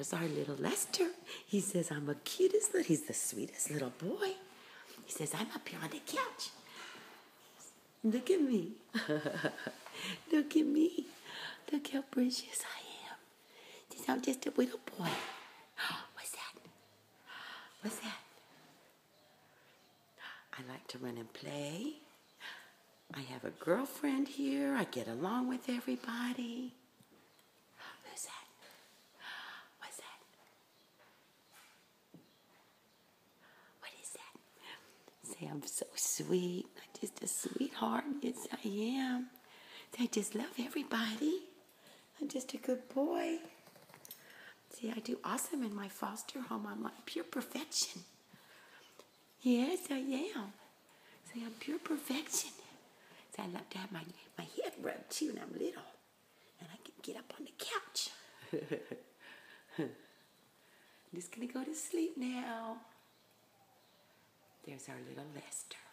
There's our little Lester. He says, I'm the cutest little, he's the sweetest little boy. He says, I'm up here on the couch. Look at me. Look at me. Look how precious I am. Says, I'm just a little boy. What's that? What's that? I like to run and play. I have a girlfriend here. I get along with everybody. Who's that? What's that? What is that? Say, I'm so sweet. I'm just a sweetheart. Yes, I am. I just love everybody. I'm just a good boy. See, I do awesome in my foster home. I'm like pure perfection. Yes, I am. See, I'm pure perfection. See, I love to have my, my head rubbed too when I'm little. And I can get up on the couch. I'm just gonna go to sleep now. There's our little Lester.